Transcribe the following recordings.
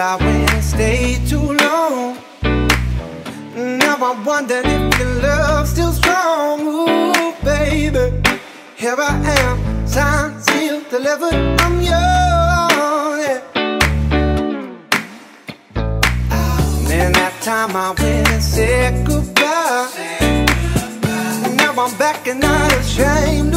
I went and stayed too long. Now I wonder if your love's still strong. Ooh, baby, here I am, signed, sealed, delivered. I'm yours. Yeah. And that time I went and said goodbye. Now I'm back and not ashamed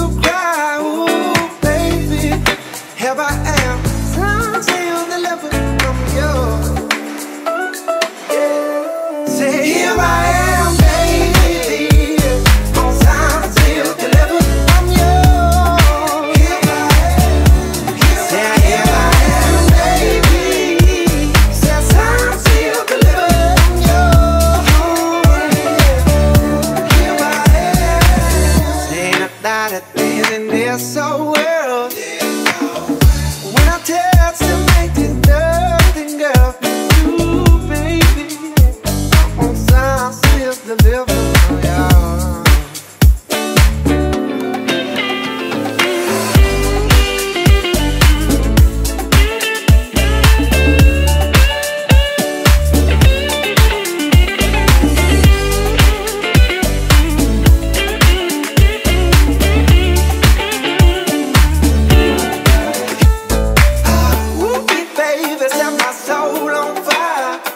tell my soul on fire.